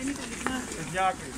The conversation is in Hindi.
Exactly.